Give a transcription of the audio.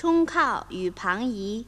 冲靠与旁移。